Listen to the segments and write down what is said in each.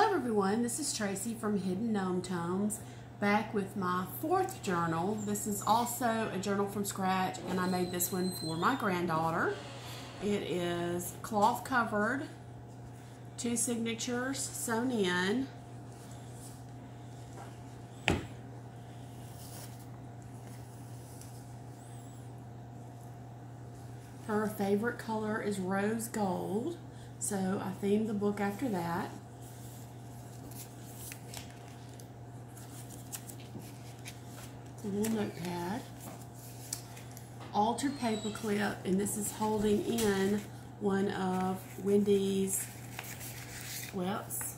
Hello everyone, this is Tracy from Hidden Gnome Tomes, back with my fourth journal. This is also a journal from scratch and I made this one for my granddaughter. It is cloth covered, two signatures sewn in. Her favorite color is rose gold, so I themed the book after that. A little notepad, altered paper clip, and this is holding in one of Wendy's whips.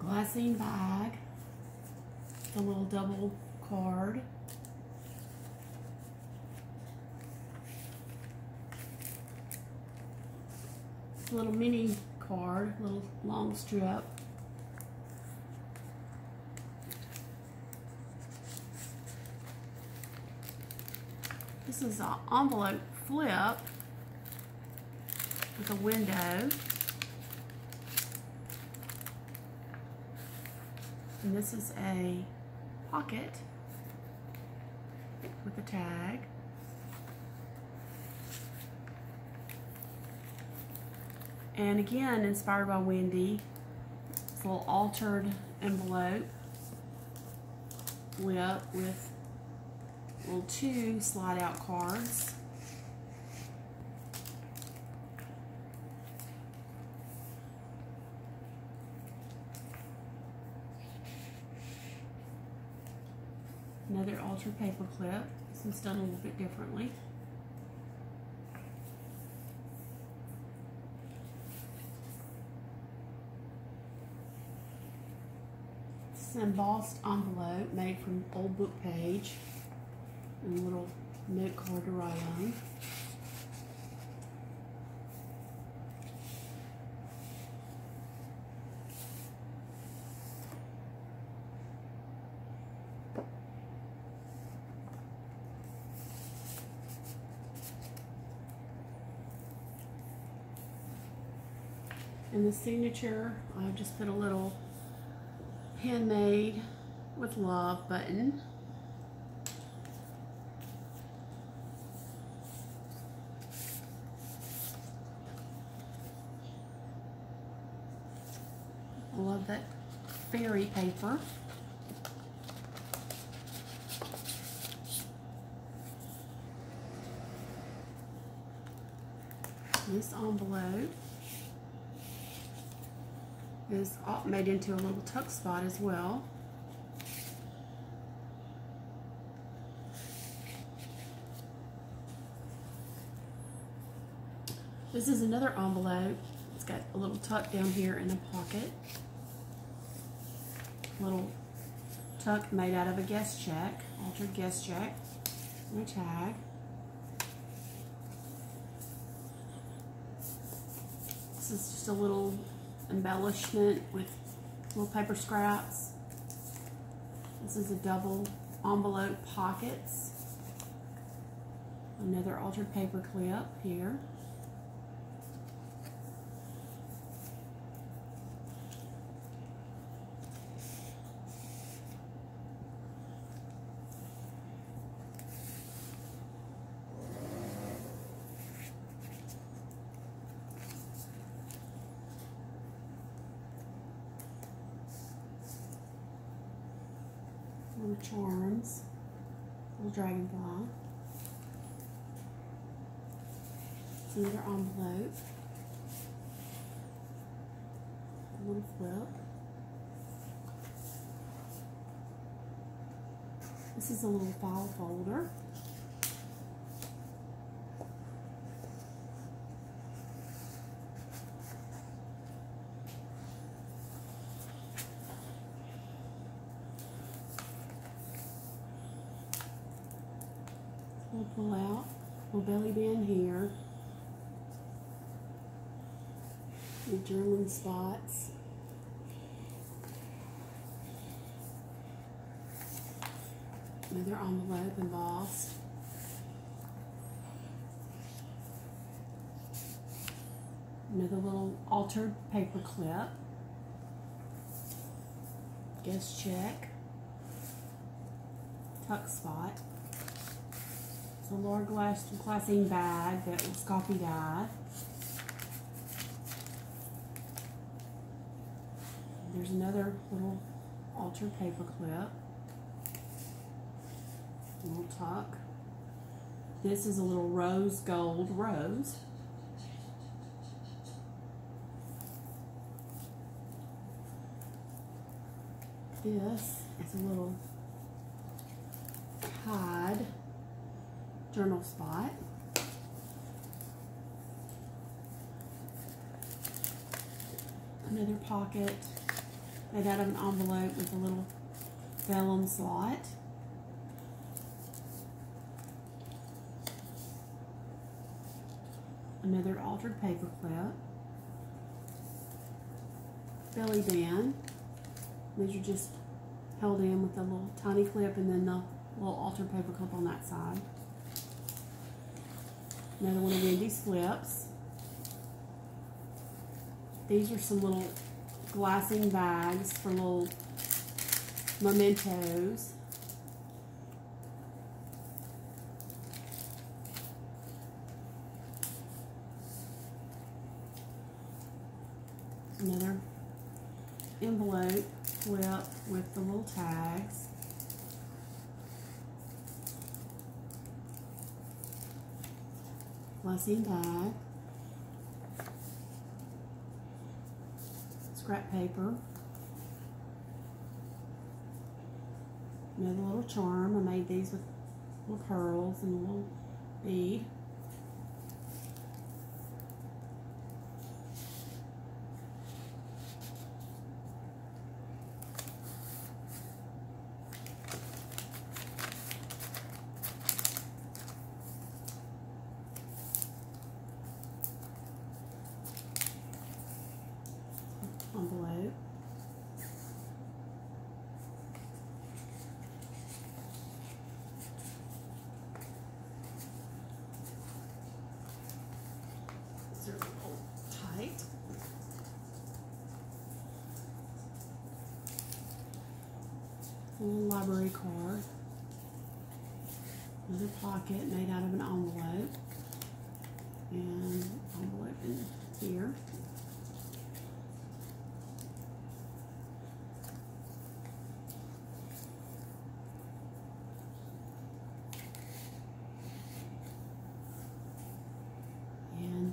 Glassine bag, a little double card. little mini card, little long strip. This is an envelope flip with a window. And this is a pocket with a tag. And again, inspired by Wendy, it's a little altered envelope with, with little two slide out cards. Another altered paper clip. This one's done a little bit differently. An embossed envelope made from old book page and a little note card to write on. And the signature, I just put a little handmade with love button. Love that fairy paper. This envelope is all made into a little tuck spot as well. This is another envelope. It's got a little tuck down here in the pocket. Little tuck made out of a guest check, altered guest check, and a tag. This is just a little embellishment with little paper scraps. This is a double envelope pockets. Another altered paper clip here. Charms, little dragonfly. It's another envelope, little flip. This is a little file folder. We'll pull out a belly band here. The German spots. Another envelope embossed. Another little altered paper clip. Guest check. Tuck spot. It's a Laura Glass glassine bag that was coffee dyed. There's another little altered paper clip. Little tuck. This is a little rose gold rose. This is a little Tide journal spot. Another pocket made out of an envelope with a little vellum slot. Another altered paper clip. Belly band. These are just held in with a little tiny clip and then the little altered paper clip on that side. Another one of Wendy's flips. These are some little glassine bags for little mementos. Another envelope flip with the little tags. Glassine bag. Scrap paper. Another little charm. I made these with little pearls and a little bead. Envelope. These are a little tight. A little library card. Another pocket made out of an envelope. And envelope in here. And